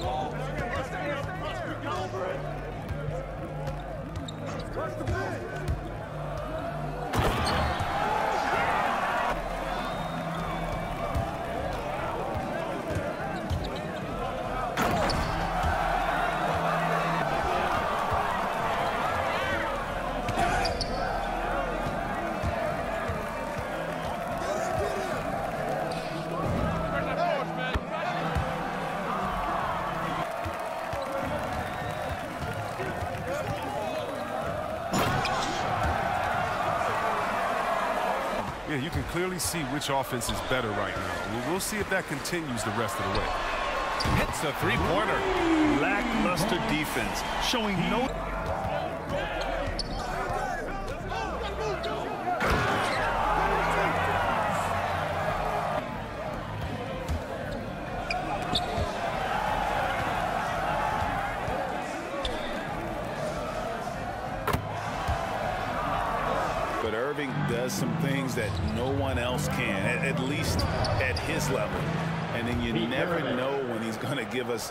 wall. Yeah, you can clearly see which offense is better right now. We'll see if that continues the rest of the way. Hits a three-pointer. Lackluster defense, showing no... does some things that no one else can, at, at least at his level. And then you never know when he's going to give us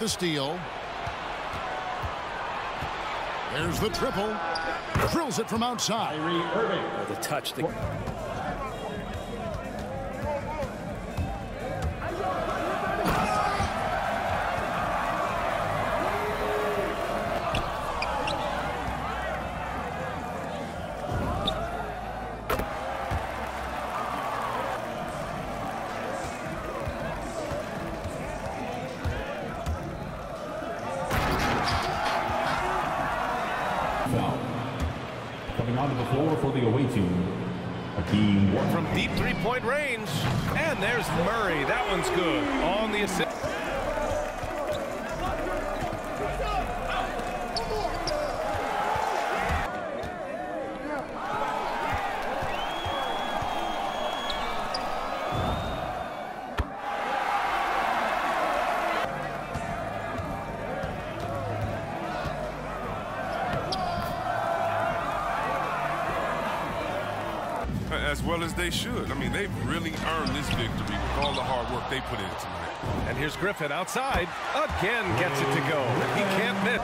The steal. There's the triple. Drills it from outside. Oh, the touch. The... For the away team, Hakeem Ward. From deep three-point range. And there's Murray. That one's good. On the assist. As well as they should. I mean, they've really earned this victory with all the hard work they put in tonight. And here's Griffin outside. Again gets it to go. He can't miss.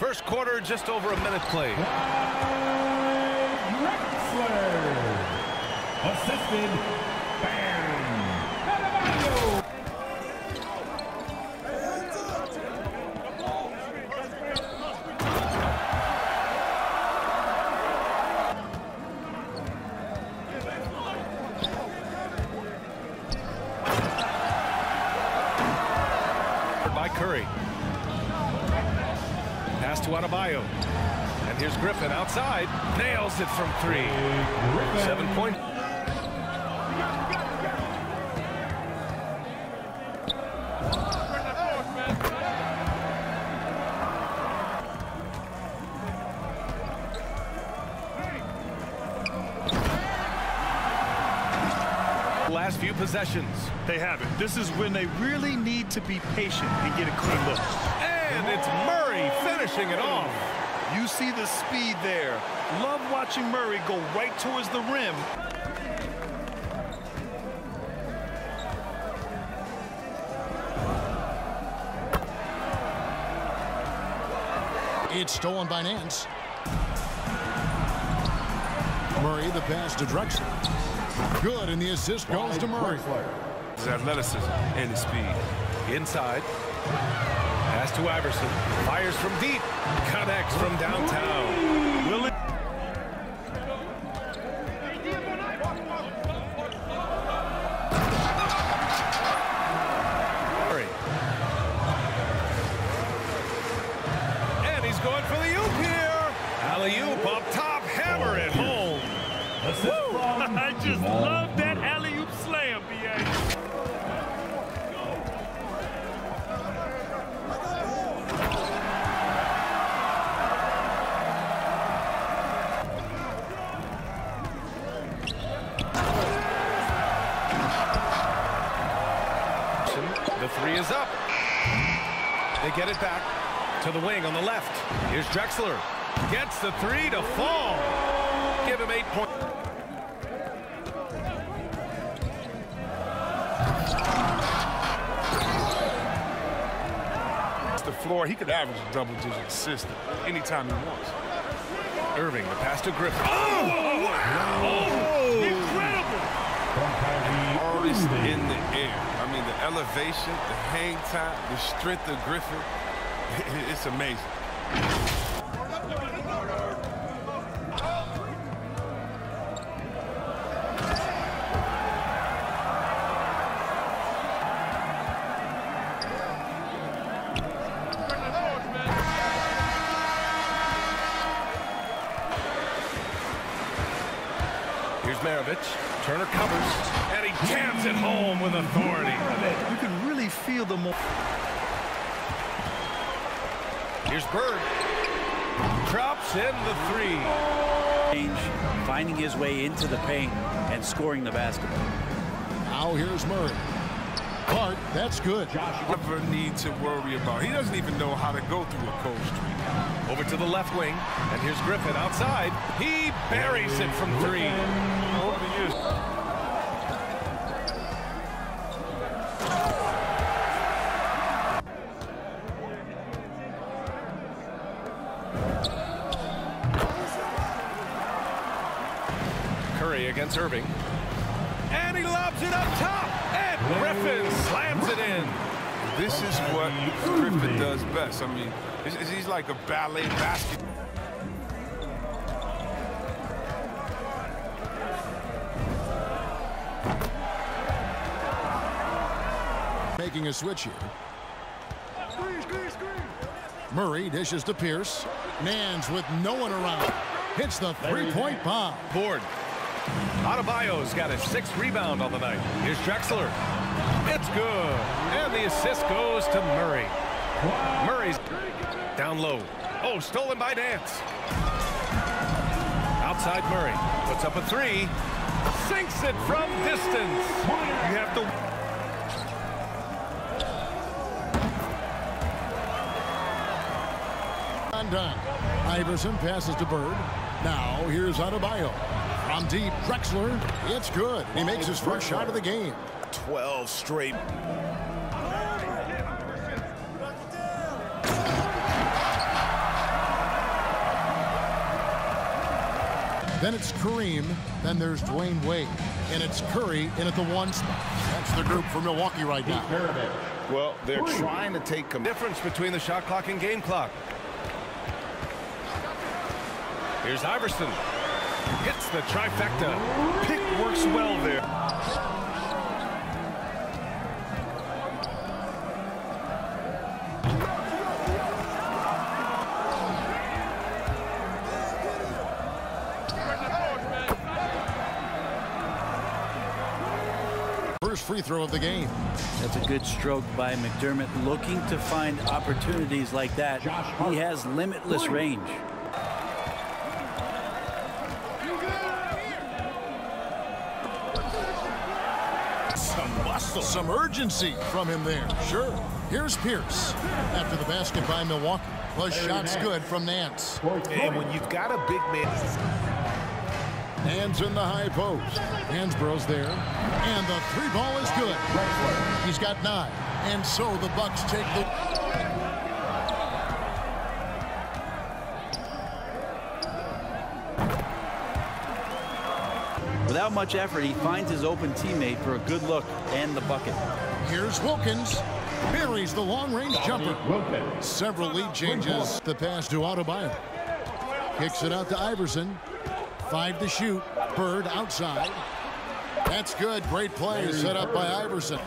First quarter, just over a minute played. Assisted. Adebayo. by Curry. Pass to Adebayo. Here's Griffin outside. Nails it from three. Seven point. Last few possessions. They have it. This is when they really need to be patient and get a clean look. And it's Murray finishing it off. You see the speed there. Love watching Murray go right towards the rim. It's stolen by Nance. Murray, the pass to Drexler. Good, and the assist goes to Murray. His athleticism and his speed. Inside. Pass to Iverson. Fires from deep. Connects from downtown. Is up. They get it back to the wing on the left. Here's Drexler. Gets the three to fall. Give him eight points. the floor. He could average a double-digit assist anytime he wants. Irving, the pass to Griffin. Oh! oh wow! Oh, incredible! Always in the air. The elevation, the hang time, the strength of Griffin, it's amazing. Here's Maravich. Turner covers, and he jams it home with authority. You can really feel the mo Here's Bird. Drops in the three. range, finding his way into the paint and scoring the basketball. Now here's Murray. Clark, that's good. Josh Never need to worry about. He doesn't even know how to go through a cold streak. Over to the left wing, and here's Griffin outside. He buries it from three. Curry against Irving. And he lobs it up top. And Griffin slams it in. This is what Griffin does best. I mean, it's- it's- he's like a ballet basket. Making a switch here. Murray dishes to Pierce. Nance with no one around. Hits the three-point bomb. Board. Adebayo's got a sixth rebound on the night. Here's Drexler. It's good. And the assist goes to Murray. Murray's down low. Oh, stolen by Nance. Outside Murray. Puts up a three. Sinks it from distance. You have to... Undone. Iverson passes to Bird. Now here's Adebayo. From deep, Drexler. It's good. He makes his first shot of the game. 12 straight. Then it's Kareem. Then there's Dwyane Wade. And it's Curry in at the one spot. That's the group for Milwaukee right now. Well, they're trying to take him. Difference between the shot clock and game clock. Here's Iverson. Hits the trifecta. Pick works well there. First free throw of the game. That's a good stroke by McDermott, looking to find opportunities like that. He has limitless range. Some. Urgency from him there. Sure. Here's Pierce. After the basket by Milwaukee. Plus shots good from Nance. And when you've got a big man, Hands in the high post. Hansbrough's there. And the three ball is good. He's got nine. And so the Bucks take the... Without much effort, he finds his open teammate for a good look and the bucket. Here's Wilkins. Buries the long-range jumper. Wilkins. Several lead changes. The pass to Adebayo. Kicks it out to Iverson. Five to shoot. Bird outside. That's good. Great play set up by Iverson.